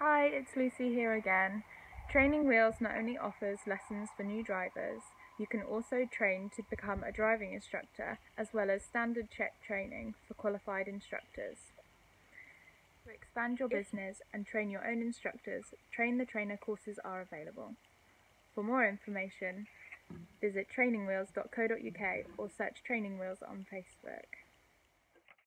Hi, it's Lucie here again. Training Wheelz not only offers lessons for new drivers, you can also train to become a driving instructor as well as standard check training for qualified instructors. To expand your business and train your own instructors, Train the Trainer courses are available. For more information, visit trainingwheelz.co.uk or search Training Wheelz on Facebook.